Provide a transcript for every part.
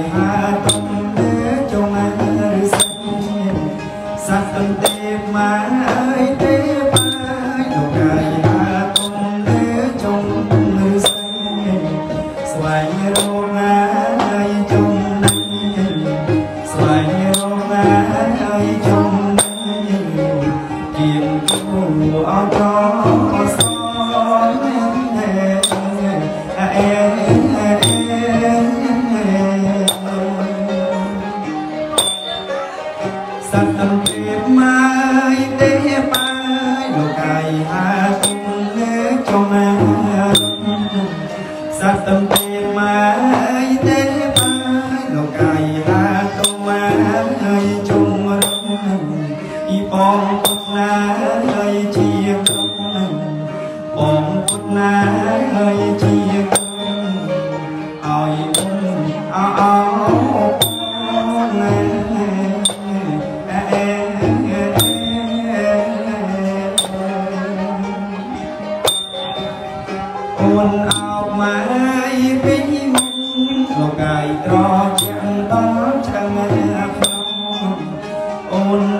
Amen. ពីបងពុកណាហើយជាបងពុកណាហើយជាឲ្យអូនអអណាអូនអោបមកហើយពេញលោកកាយត្រជាតឆ្ងាយអូន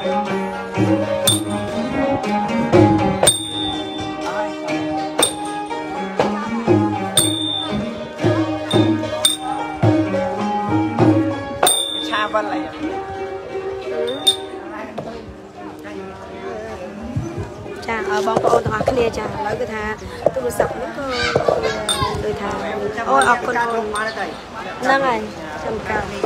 ចាបងប្អូនទាំងអស់គ្នាចាឥឡូវគឺថាទូរស័ព្ទនេះគឺដូចថាអូយអរគុណហ្នឹងហើយចំការនេះ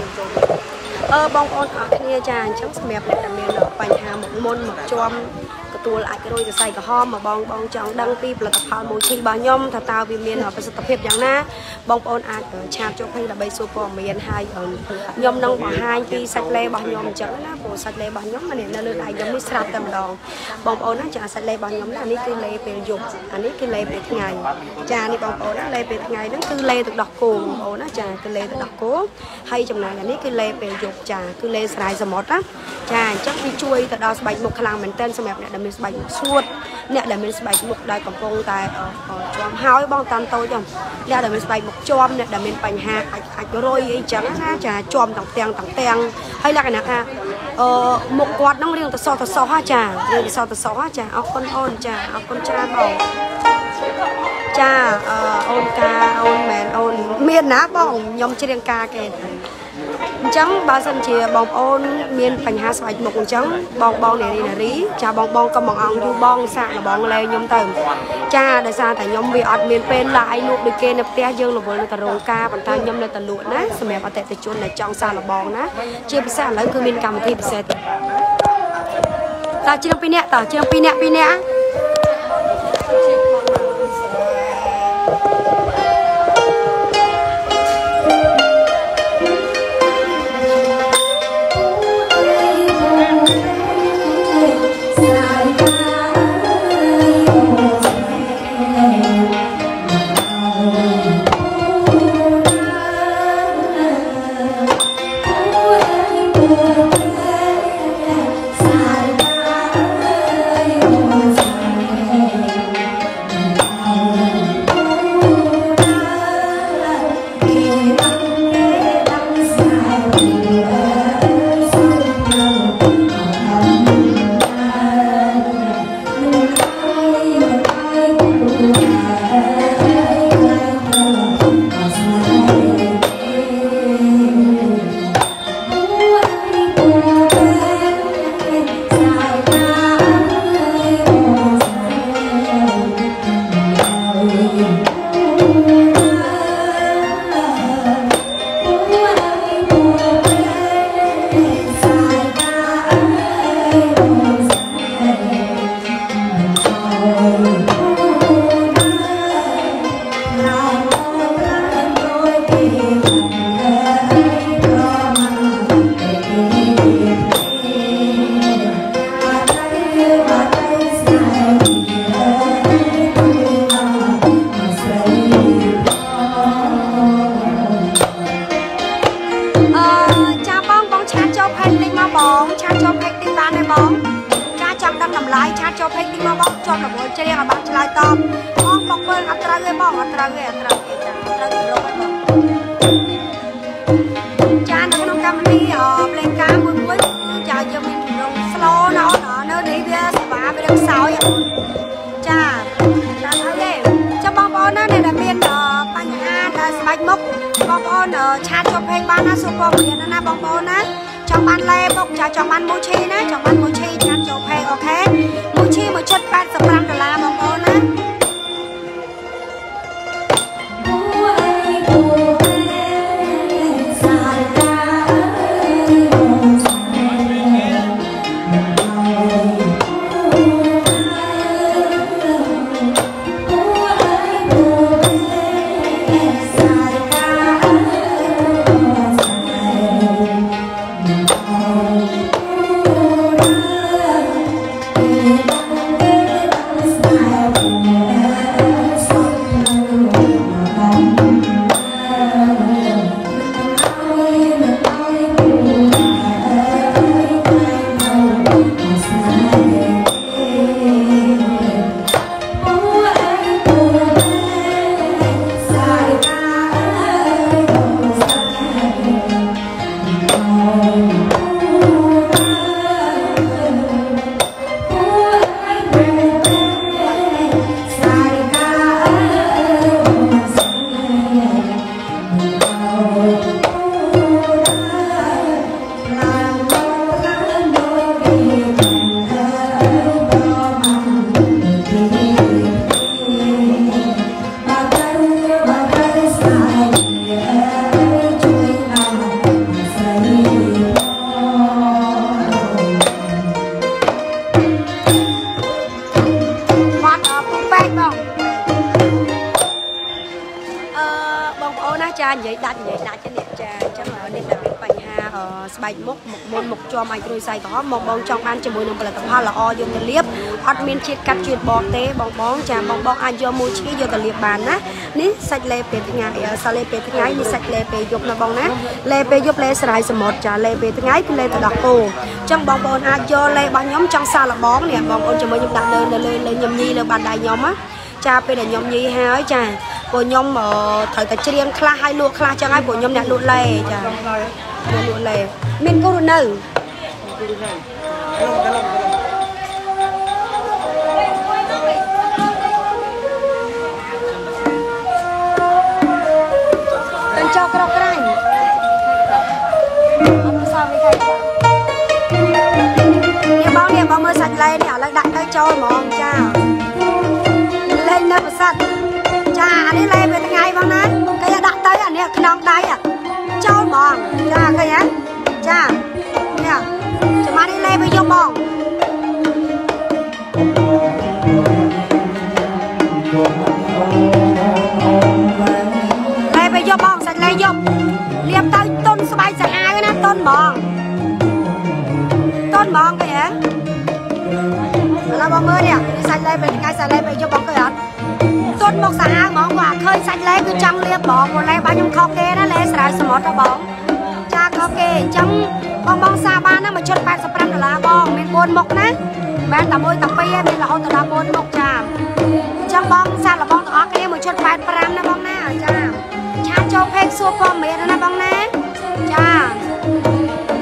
អឺបងប្អូនអរគ្នាចាអញ្ចឹងសម្រាប់អ្នកដែលមានបញ្ហាមុខមុនមកជွំ ទទួលអាចរយសរសៃក្រហមមកបងបងចង់ដឹងពីផលិតផលមួយឈីរបស់ខ្ញុំថាតើវាមានប្រសិទ្ធភាពយ៉ាងណាបងប្អូនអាចឆាតចូលភ័យដើម្បីសួរព័ត៌មានហើយខ្ញុំនឹងបង្ហាញពីសាច់លេរបស់ខ្ញុំអញ្ចឹងណាព្រោះសាច់លេរបស់ខ្ញុំនេះនៅលើដៃខ្ញុំនេះស្រាប់តែម្ដងបងប្អូនណាចាសាច់លេរបស់ខ្ញុំណានេះគឺលេពេលយប់អានេះគឺលេពេលថ្ងៃចានេះបងប្អូនណាលេពេលថ្ងៃហ្នឹងគឺលេទឹកដោះគោបងប្អូនណាចាគឺលេទឹកដោះគោហើយចំណែកអានេះគឺលេពេលយប់ចាគឺលេស្រ័យសមុទ្រណាចាអញ្ចឹងវាជួយទៅដល់ស្បែកមុខខ្លាំងមែនទែនសម្រាប់អ្នកដែលមានស្បែកមុខស្ងួតអ្នកដែលមានស្បែកមុខដែលកំពុងតែជាប់ហើយបងតាមតូចអ្នកដែលមានស្បែកមុខជាប់អ្នកដែលមានបញ្ហាអាចអាចរុយអីចឹងណាចាជាប់ទាំងទាំងទាំងទាំងហើយលក្ខណៈថាអឺមុខគាត់ហ្នឹងរៀងទៅសោះទៅសោះហ่าចារៀងទៅសោះទៅសោះហ่าចាអរគុណអូនចាអរគុណច្រើនបងចាអឺអូនកាអូនមែនអូនមានណាបងខ្ញុំច្រៀងការគេ អញ្ចឹងបើសិនជាបងប្អូនមានបញ្ហាស្បែកមុខអញ្ចឹងបងបងនារីនារីចាបងបងក៏មកអង្គយូរបងសាកលបងលែខ្ញុំទៅចាដោយសារតែខ្ញុំវាអត់មានពេលឡាយលក់ដូចគេនៅផ្ទះយើងរវល់នៅតែរោងការប៉ុន្តែខ្ញុំនៅតែលក់ណាសម្រាប់អតិថិជនដែលចង់សាកលបងណាជាពិសេសឥឡូវគឺមានកម្មវិធីពិសេសទៀតតើជាងពីរនាក់តើជាងពីរនាក់ពីរនាក់ ជាប់រវល់ច្រៀងឲ្យបានឆ្លើយតបបងបងពើអត់ត្រូវទេបងអត់ត្រូវទេអត់ត្រូវទេចាត្រូវគម្រោងហើយបងចានៅក្នុងកម្មវិធីអផ្លេងការមួយមួយចាយើងមានគម្រោង slow ណាស់ណានៅនេះវាសេវាវានឹងសោយចាតាមហើយទេចាំបងប្អូនណាអ្នកដែលមានបញ្ហាដែលស្បែកមុខបងប្អូនឆាតចូលពេញបានណាសុខភាពណាបងប្អូនណា ចង់បានលេបុកចាចង់បានមូឈីណាចង់បានមូឈីចាំចូលផេអូខេមូឈីមួយឈុត85ដុល្លារបងប្អូនណា យាយដាច់និយាយដាច់ទេនេះចាអញ្ចឹងនេះតែបញ្ហាអឺស្បែកមុខមុខមុនមុខជាប់អាចរួយសៃក្រហមមកបងចង់បានជាមួយនឹងផលិតផលល្អយកទៅលាបអត់មានជាតិកាត់ជាតិបកទេបងបងចាបងបងអាចយកមួយឈីយកទៅលាបបានណានេះសាច់លេពេលថ្ងៃសាច់លេពេលថ្ងៃនេះសាច់លេពេលយប់ណាបងណាលេពេលយប់លេស្រាយសមុទ្រចាលេពេលថ្ងៃគឺលេទៅដោះគោអញ្ចឹងបងប្អូនអាចយកលេរបស់ខ្ញុំចង់សាឡបងនេះបងប្អូនជាមួយខ្ញុំដាក់លើលើលើញឹមញីលើបាតដៃខ្ញុំណាចាពេលដែលខ្ញុំញីហើយចា ពួកខ្ញុំត្រូវតែច្រៀងខ្លះហើយលក់ខ្លះចឹងហើយពួកខ្ញុំអ្នកលក់លេចាអ្នកលក់លេមានគូរនៅក លេងពេលយប់បងលេងពេលយប់បងសាច់លេងយប់លៀបទៅតុនស្បែកសាហាវណាតុនហ្មងតុនហ្មងឃើញហ៎ឥឡូវបងមើលនេះនេះសាច់លេងពេលថ្ងៃសាច់លេងពេលយប់បងឃើញអត់ទុនមកសាហាវហ្មងគាត់ឃើញសាច់លេគឺចង់លៀបបងមកលេរបស់ខ្ញុំខុសគេណាលេស្រាវសមុទ្រហ៎បងចាខុ សគេអញ្ចឹងបងបងសាបានណាមួយជុត85ដុល្លារបងមាន4មុខណាមិនតែមួយតែពីរទេមានរហូតដល់4មុខចាអញ្ចឹងបងសាកលបងទាំងអស់គ្នាមួយជុត85ណាបងណាចាឆាចូលពេកសួរព័ត៌មានណាបងណាចា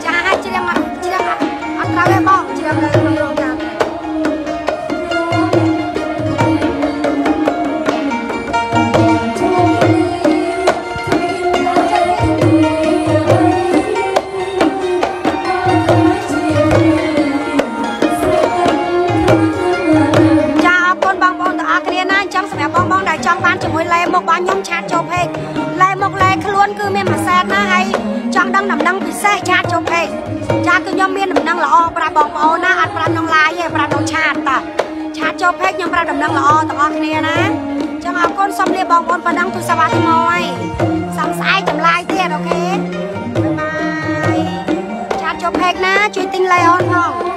ចាឲ្យជ្រៀងជ្រៀងអត់ត្រូវទេបងជ្រៀងលើ ខ្លួនគឺមានប្រសើរណាស់ហើយចង់ដឹងដំណឹងពិសេសចាចុះពេកចាគឺខ្ញុំមានដំណឹងល្អប្រាប់បងប្អូនណាអត់ប្រាប់ក្នុងឡាយទេប្រាប់ក្នុងឆាតតាឆាតចុះពេកខ្ញុំប្រាប់ដំណឹងល្អទាំងអស់គ្នាណាចាំអរគុណសូមលាបងប្អូនប៉ុណ្ណឹងទូសាវ៉ាទីម៉ួយសង្ស្អែកចម្លាយទៀតអូខេបាយបាយឆាតចុះពេកណាជួយទិញឡៃអូនផង